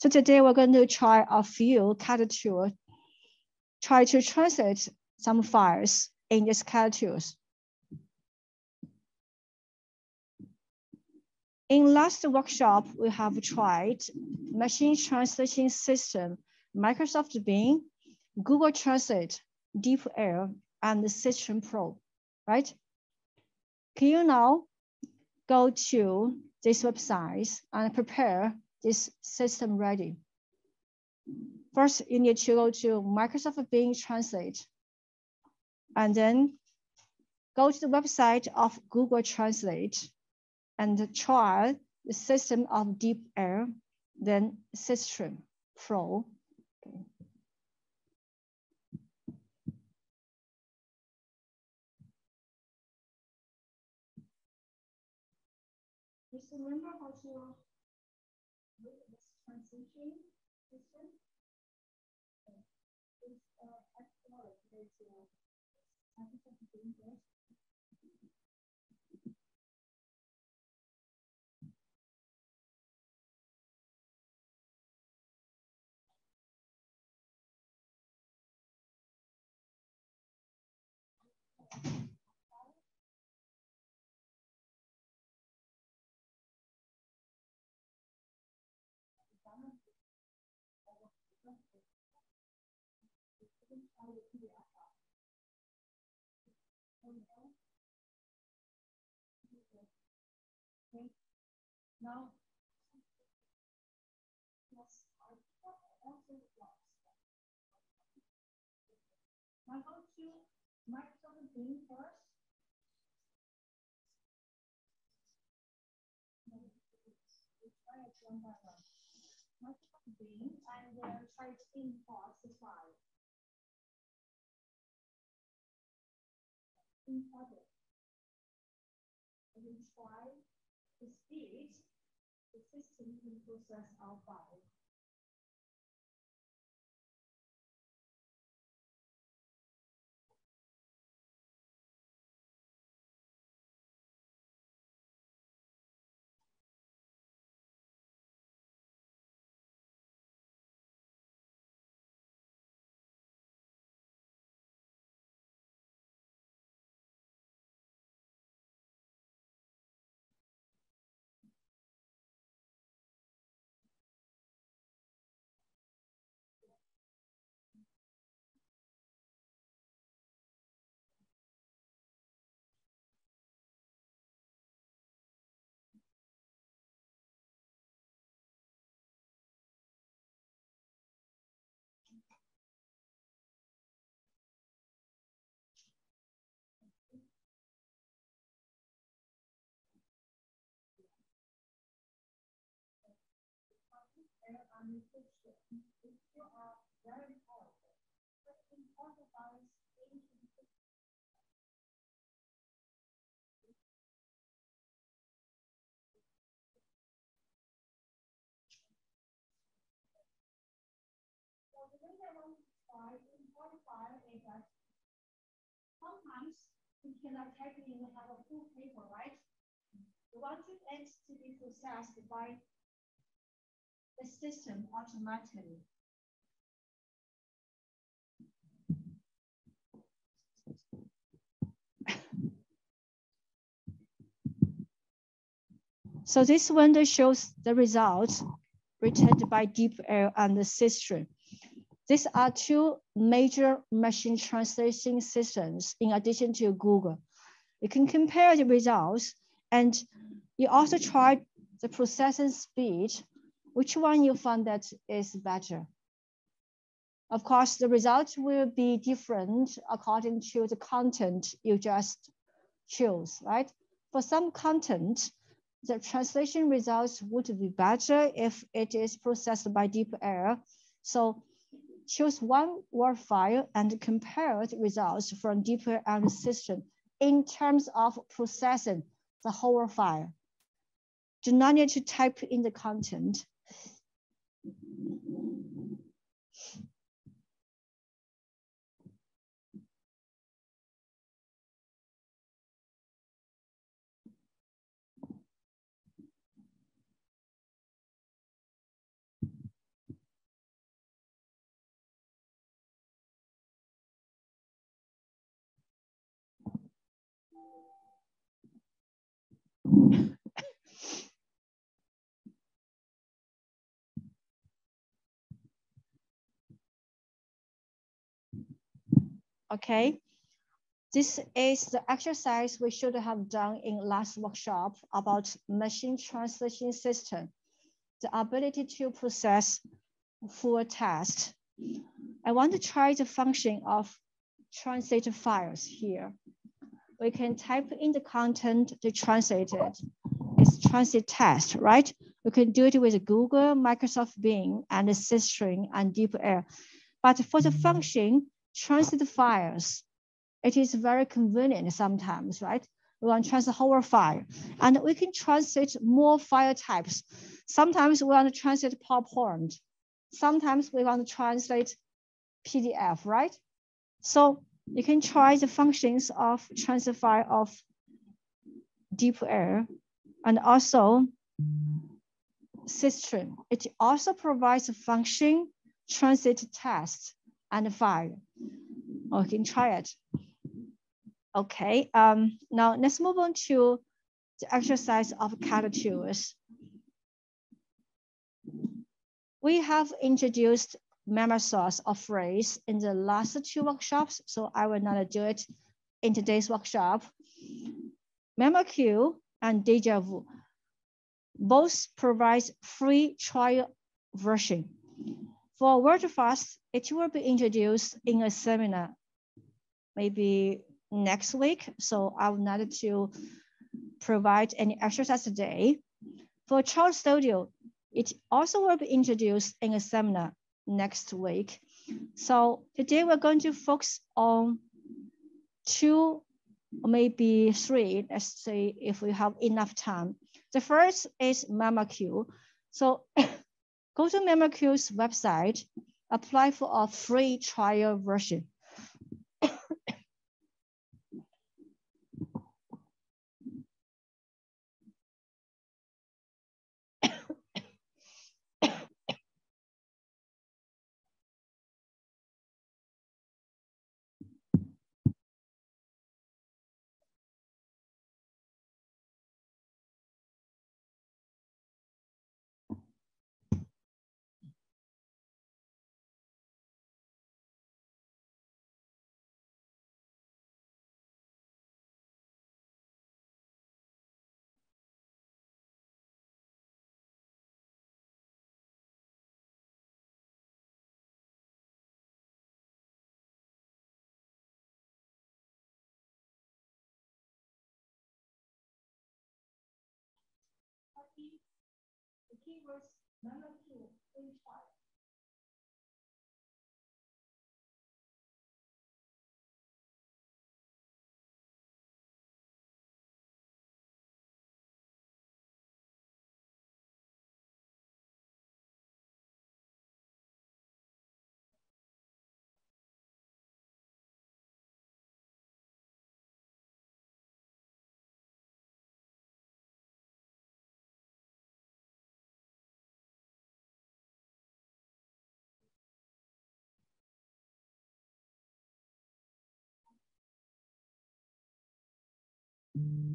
So today we're going to try a few CAT try to translate some files in this CAT In last workshop, we have tried machine translation system, Microsoft Bing, Google Translate, DeepL, and System Pro, right? Can you now go to this website and prepare this system ready? First, you need to go to Microsoft Bing Translate, and then go to the website of Google Translate and try the system of DeepL, then System Pro. Okay. Now, yes, I also Microsoft Bing first. Try it one by one. Microsoft Bing and then try the file. Import it. And then try the speed the system can process our nutrition, which are very but in is that sometimes we cannot type in have a full paper, right? We want it to be processed by the system automatically. So this window shows the results returned by DeepL and the system. These are two major machine translation systems in addition to Google. You can compare the results and you also try the processing speed which one you find that is better? Of course, the results will be different according to the content you just choose, right? For some content, the translation results would be better if it is processed by DeepL. So choose one word file and compare the results from DeepL system in terms of processing the whole file. Do not need to type in the content. Thank you. Okay. This is the exercise we should have done in last workshop about machine translation system, the ability to process full text. I want to try the function of translate files here. We can type in the content to translate it. It's translate test, right? We can do it with Google, Microsoft Bing, and Systran and DeepL. But for the function, translate files, it is very convenient sometimes, right? We want to translate whole file. And we can translate more file types. Sometimes we want to translate PowerPoint. Sometimes we want to translate PDF, right? So you can try the functions of transfer file of DeepL and also Systran. It also provides a function translate text and file. Or you can try it. Okay, um, now let's move on to the exercise of calculus. We have introduced Memsource of phrase in the last two workshops, so I will not do it in today's workshop. memoQ and Deja-Vu both provide free trial version. For WordFast, it will be introduced in a seminar, maybe next week. So I will not to provide any exercise today. For Child Studio, it also will be introduced in a seminar next week. So today we're going to focus on two, or maybe three, let's say if we have enough time. The first is memoQ. So go to memoQ's website, apply for a free trial version. The keywords number two, free trial. Mm-hmm.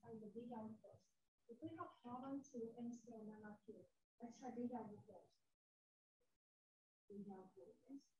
Try the video first. If we have problem to answer number two, let's try first. Video first.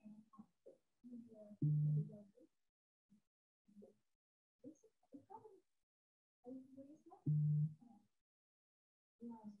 Thank you.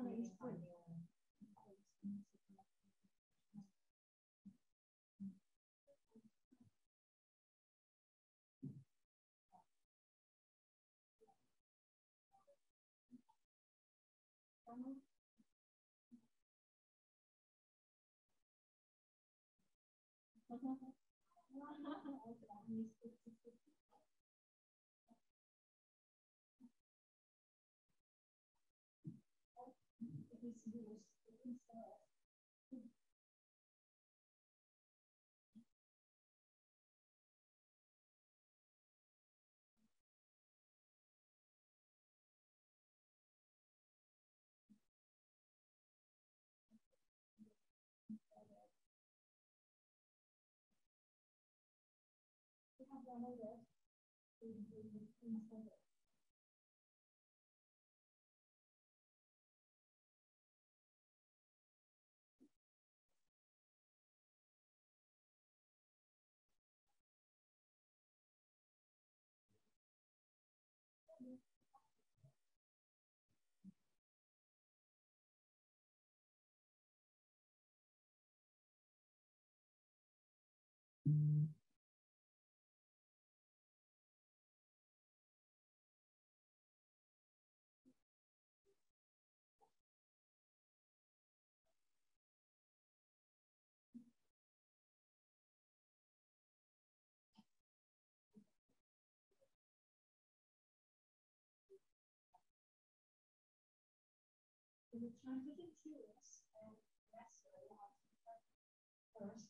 Mm-hmm. da mulher. the transition to this, and that's first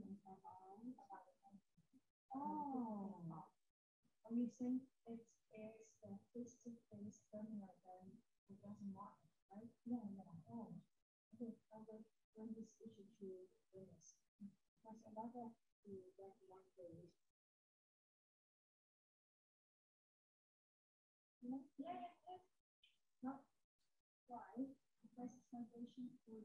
Oh. You think it's it's the face to face seminar, then um, it doesn't matter, right? No, no, no. Okay, I will bring this issue to Venus. Because another to that one day. Yeah, yeah, yeah. Not why? Because translation for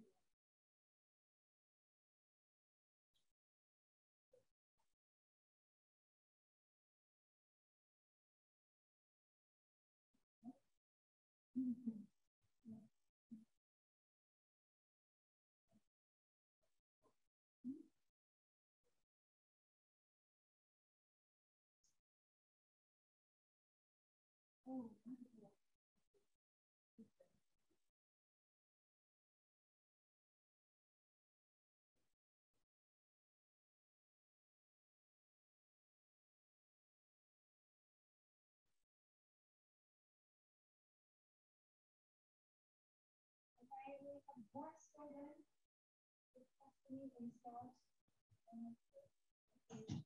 you. We have one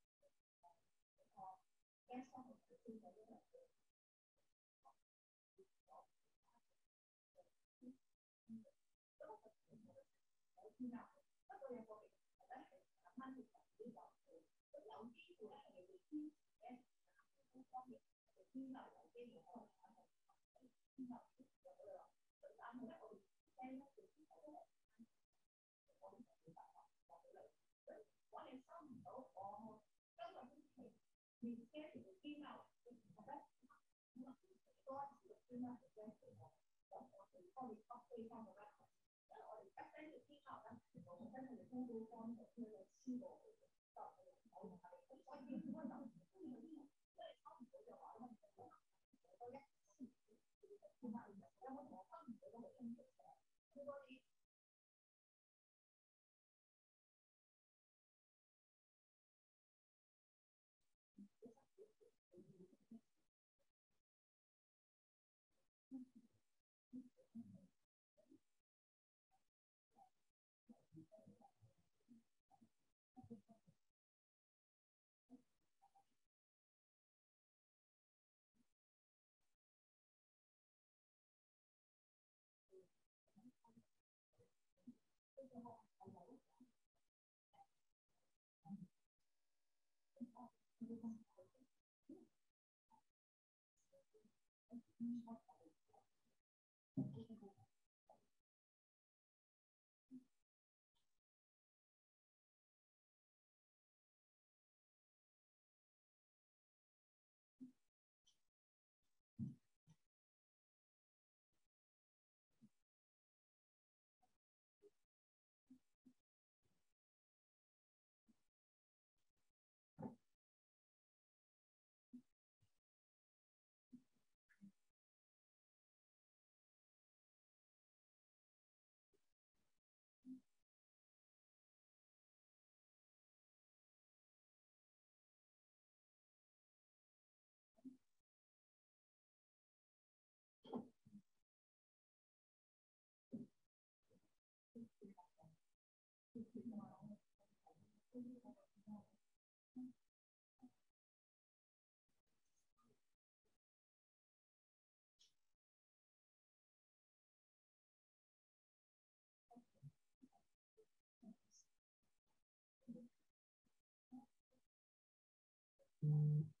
不過有個其實咧係，我呢，收唔到我，真我们到底放不放过一放过我们在三十七号我们那里工作 Mm-hmm. Mm-hmm.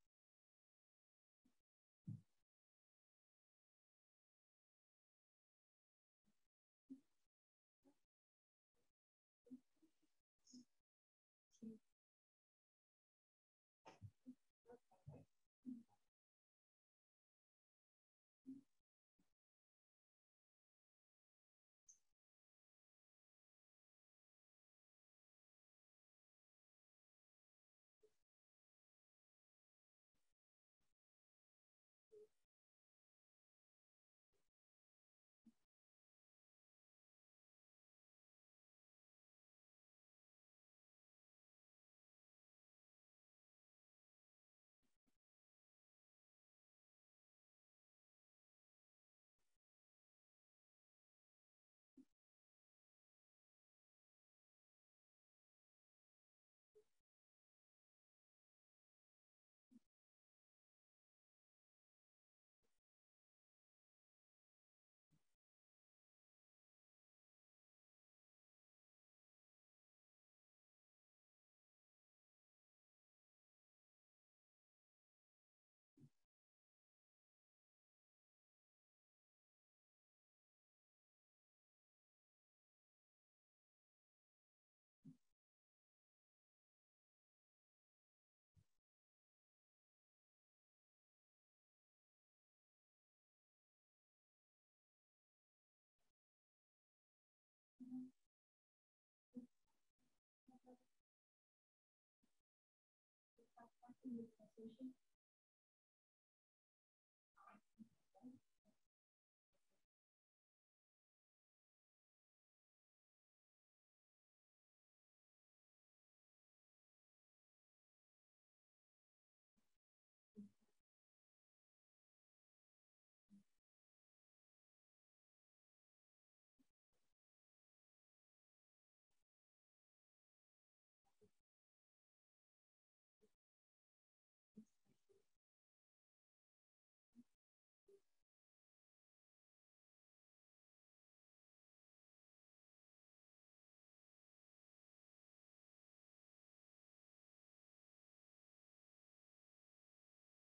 student successfully installed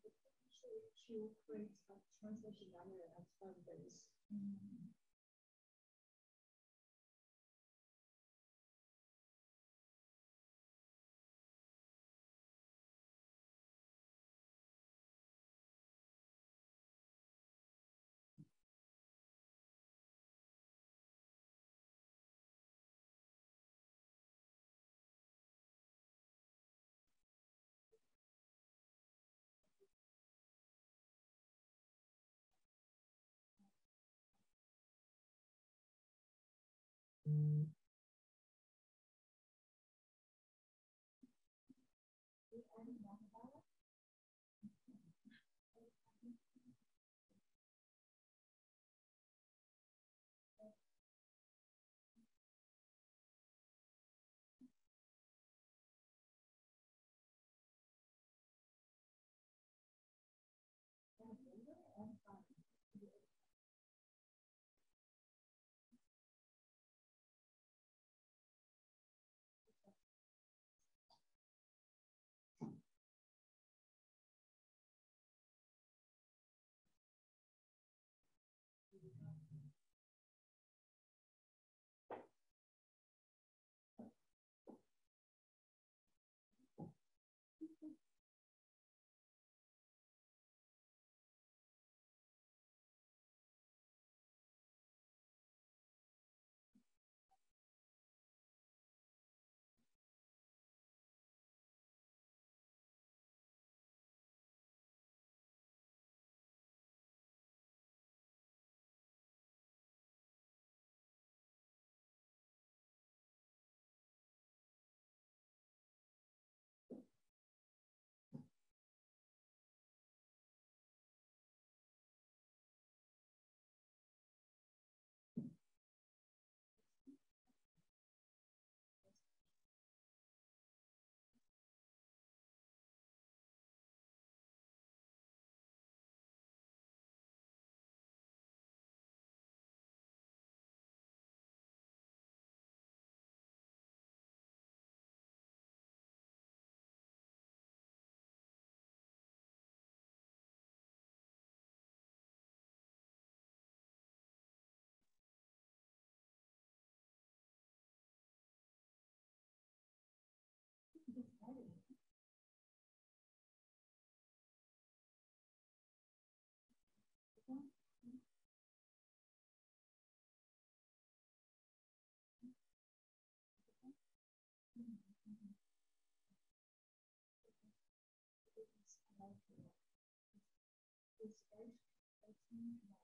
to create a translation and. Mm -hmm. 嗯 Thank you.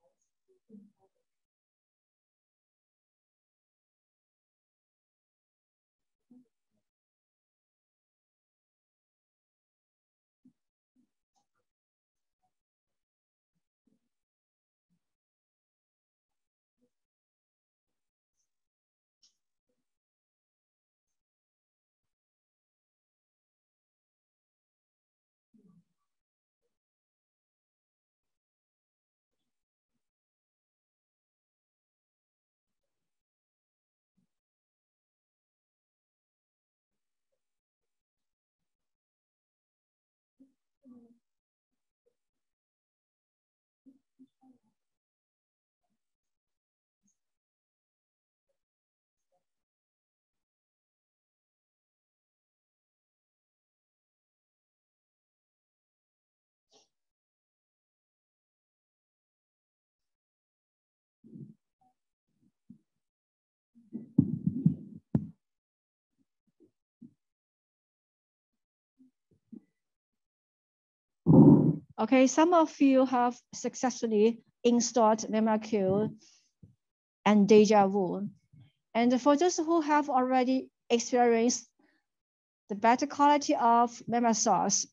Okay, some of you have successfully installed memoQ and Deja Vu. And for those who have already experienced the better quality of Memsource,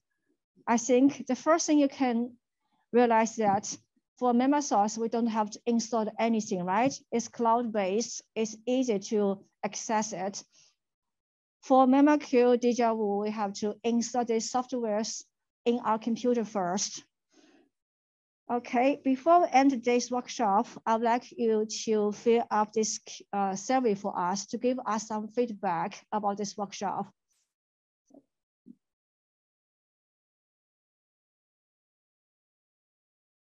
I think the first thing you can realize that for Memsource, we don't have to install anything, right? It's cloud-based, it's easy to access it. For memoQ Deja Vu, we have to install the softwares in our computer first. Okay, before we end today's workshop, I'd like you to fill up this uh, survey for us to give us some feedback about this workshop.